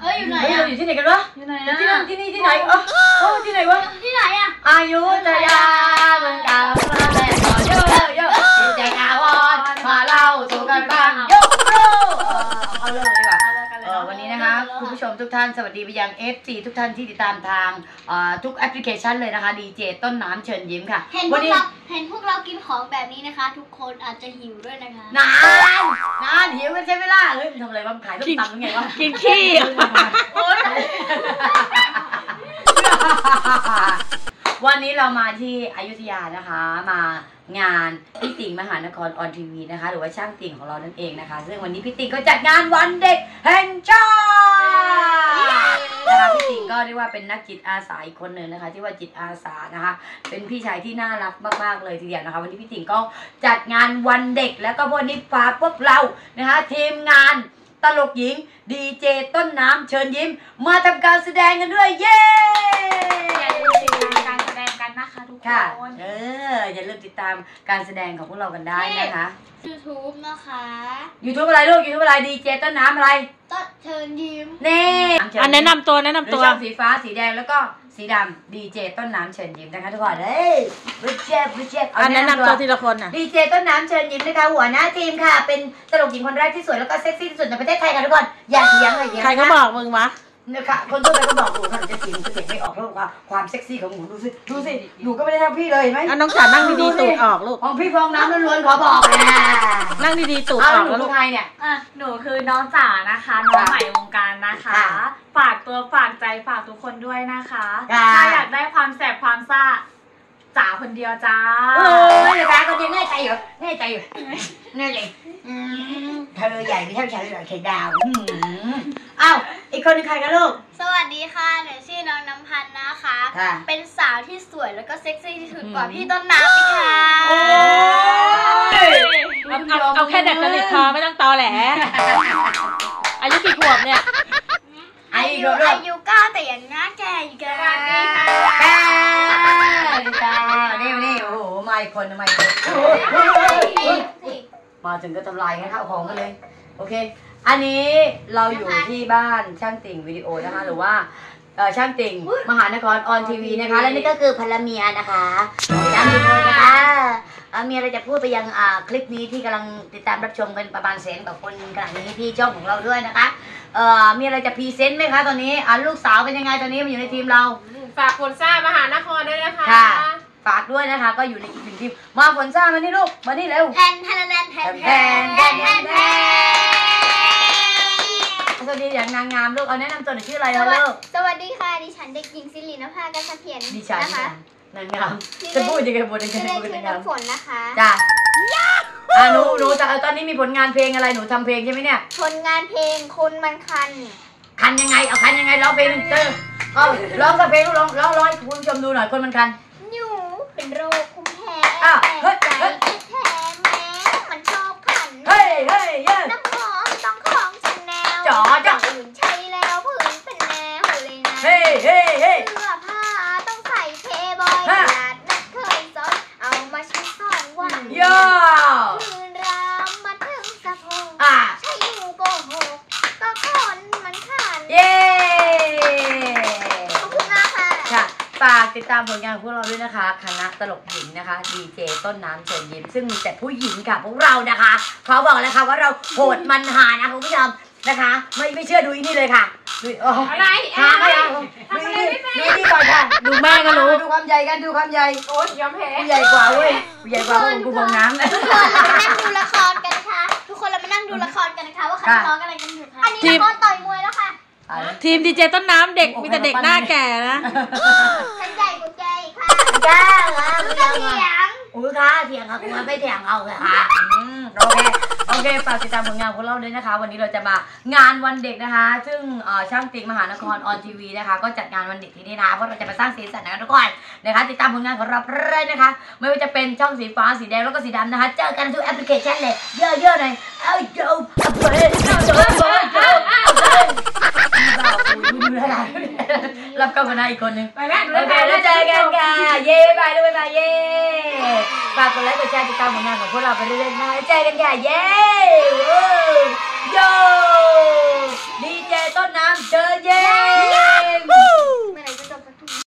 เอ้ยอยู่ไหนเฮ้ยอะเราอยู่ที่ไหนกันวะอยู่ไหนที่อะนั่นที่นี่ที่ไหนเอ๋อที่ไหนวะที่ไหนอะอายุทยาเมืองเก่าเมืองแต่ก่อนโยโยจิตใจอาวรณ์มาเล่าสู่กันบ้างโยโยเออเอาเลยดีกว่า เอาเลยกันเลยเออวันนี้นะคะคุณผู้ชมทุกท่านสวัสดีไปยัง FC ทุกท่านที่ติดตามทางเอ่อทุกแอปพลิเคชันเลยนะคะดีเจต้นน้ำเชิญยิ้มค่ะ เห็นพวัวกนี้เราเห็นพวกเรากินของแบบนี้นะคะ ทุกคนอาจจะหิวด้วยนะคะ นานนานหิวกันใช่ไหมล่ะเฮ้ยมันทำอะไรวะมันขายต้มตำยังไงวะกินขี้โอ๊ยวันนี้เรามาที่อยุธยานะคะ มางานพี่ติ่งมหานครออนทีวีนะคะ หรือว่าช่างติ่งของเรานั่นเองนะคะ ซึ่งวันนี้พี่ติ่งก็จัดงานวันเด็กแห่งชาตินะคะพี่ติ่งก็เรียก ว่าเป็นนักจิตอาสาอีกคนหนึ่งนะคะ ที่ว่าจิตอาสานะคะ เป็นพี่ชายที่น่ารักมากๆเลยทีเดียวนะคะ วันนี้พี่ติ่งก็จัดงานวันเด็กแล้วก็วันนี้ฝาพวกเรานะคะทีมงานตลกหญิงดีเจต้นน้ำเชิญยิ้ม มาทำการแสดงกันด้วยเย้ คะทุกคค่ะนเออ อย่าลืมติดตามการแสดงของพวกเรากันได้นะคะ YouTube นะคะ YouTube อะไรลูก YouTube อะไรดีเจต้นน้ำอะไร ต้นเชิญยิ้มนี่อันแนะนำตัวแนะหรืนำอตัวช่องสีฟ้าสีแดงแล้วก็สีดำดีเจต้นน้ำเชิญยิ้มนะคะทุกคนเฮ้ยริเจฟริเจฟอันแนะนำตัวทีละคนอะดีเจต้นน้ำเชิญยิ้มนะคะหัวหน้าทีมค่ะ เป็นตลกหญิงคนแรกที่สวยแล้วก็เซ็กซี่ที่สุดในประเทศไทยค่ะทุกคน อย่าเถียงเลยเถียงใครก็นะบอกมึงวะเนี่ยค่ะคนทั่วไปก็บอกหนูค่ะหนูจะเถียงหนูจะเถียง ไม่ออกเพราะว่าความเซ็กซี่ของหนูดูสิดูสิหนูก็ไม่ได้เท่าพี่เลยเห็นไหมอันน้องจ๋านั่งดีๆตูดออกลูก ของพี่ฟองน้ำล้วนๆขอบอกอะนั่งดีๆตูดเอาอแล้อวกหนูแล้วลูลูกกใครเนี่ย อะหนูคือน้องจ๋านะคะน้องใหม่วงการนะคะ ค่ะฝากตัวฝากใจฝากทุกคนด้วยนะคะค่ะ ถ้าอยากได้ความแสบความซ่าจ๋าคนเดียวจ้า เออเดี๋ยวตาก็จะแน่ใจอยู่แน่ใจอยู่แน่ใจอืมเธอใหญ่ไม่เท่าฉันหรอกไข่ดาวอืมอ้าวอีกคนนึงใครกันลูก สวัส คะค่ะ เป็นสาวที่สวยแล้วก็เซ็กซี่ที่สุดอืมกว่าพี่ต้นน้ำอีกค่ะโอ้ยเอาเอาเอาแค่ดัดจริตพอไม่ต้องตอแหล อายุกี่ขวบเนี่ยไอ้อาอีกยุลูกอายุเก้าแต่ยังหน้าแก่อยู่กันแก้ตานี่นี่โอ้โหมาอีกคนมาอีกคนโอ้โหมาถึงก็ทำลายกันข้าวของกันเลย โอเค อันนี้เราอยู่ที่บ้านช่างติ่งวิดีโอนะคะหรือว่า เออช่างติ่งมหานครออนทีวีนะคะ และนี่ก็คือพลเมียนะคะติดตมดูเลยนะคะเอ่อมีอะไรจะพูดไปยังอ่าคลิปนี้ที่กำลังติดตามรับชมเป็นประมาณแสนต่อคนขนาดนี้ที่ช่องของเราด้วยนะคะเอ่อมีอะไรจะพรีเซนต์ไหมคะตอนนี้อาลูกสาวเป็นยังไงตอนนี้มาอยู่ในทีมเราฝากผลซ่ามหานครด้วยนะคะะฝากด้วยนะคะ ก็อยู่ในอีกหนึ่งทีมมาผลซ่ามานี่ลูกมานี่เร็วแทนแทนแทนแทนแทนแทนแทน สวัสดีอย่างนางงามลูกเอาแนะนำตัวหน่อยชื่ออะไรสนะวัสลูกสวัสดีค่ะ ดิฉันเด็กหญิงศิรินภาการเสถียรดิฉันนะคะนางงามจะพูดยังไงบนยังไงชื่อเล่นพูดชื่ยัองไงน้ำฝนนะคะ จ้าอะหนูหนูจะเอาตอนนี้มีผลงานเพลงอะไรหนูทำเพลงใช่ไหมเนี่ย ผลงานเพลงคนมันคัน คันยังไง เอาคันยังไงร้องเพลงหนึ่งเตอร์เอาร้องกับเพลงลูกร้องร้องร้องให้คุณผู้ชมดูหน่อยคนมันคัน หนูเป็นโรคภูมิแพ้อ้าวเฮ้ยใจเฮ้ยแท้แม้มันชอบขัน เฮ้ยเฮ้ยเย้ องวันย่อคืนรามมาถึงสะโพกอะใช่ยูโกหกก็คนมันขันเย้ขอบคุณมากค่ะค่ะฝากติดตามผลงานของพวกเราด้วยนะคะ คณะตลกหญิงนะคะดีเจต้นน้ำเชิญยิ้มซึ่งมีแต่ผู้หญิงค่ะพวกเรานะคะ เขาบอกแล้วค่ะว่าเราโหดมันหานะคุณผู้ชม นะคะ ไม่ไม่เชื่อดูอีนี่เลยค่ะดูโอ้อะไรหาไม่เอาดูอีนี่ดูอีนี่ก่อนค่ะดูแม่ก็รู้ดูความใหญ่กันดูความใหญ่โอ๊ยยอมแพ้ผู้ใหญ่กว่าเว้ยผู้ใหญ่กว่าพวกกูฟองน้ำทุกคนเรามานั่งดูละครกันนะคะทุกคนเรามานั่งดูละครกันนะคะว่าเขาค่ะทะเลาะกันอะไรกันอยู่ค่ะอันนี้ทีมละครต่อยมวยแล้วค่ะทีมดีเจต้นน้ำเด็กมีแต่เด็กหน้าแก่นะฉันใหญ่กว่าแกอีกค่ะจ้าค่ะไม่ไม่ต้อเอางเถีค่ะยงอุ้ยค่ะเถียงค่ะคุณว่าไม่เถียงเอาเลยค่ะอืมโอเคโอ เคฝากติดตามผลงานของเราด้วยนะคะ วันนี้เราจะมางานวันเด็กนะคะ ซึ่งเอ่อช่างติ๊กมหานครออนทีวีนะคะ ก็จัดงานวันเด็กที่นี่นะเพราะเราจะมาสร้างสีสันนะคะทุกคนนะคะ ติดตามผลงานของเราเลยนะคะ ไม่ว่าจะเป็นช่องสีฟ้าสีแดงแล้วก็สีดำนะคะ เจอกันทุกแอปพลิเคชันเลยเยอะๆหน่อยเอาโยเอาไปเอาโยเอาไปเอาไปดูดูอะไร รับเข้ามาหน้าอีกคนนึงไปแล้วโอเคแล้วเจอกันค่ะ เย้ bye ด้วย bye เย้ฝากกดไลค์กดแชร์ติดตามผลงานของพวกเราไปเรื่อยๆนะเจอกันค่ะ เย้วู้โยดีเจต้นน้ำเจอเย่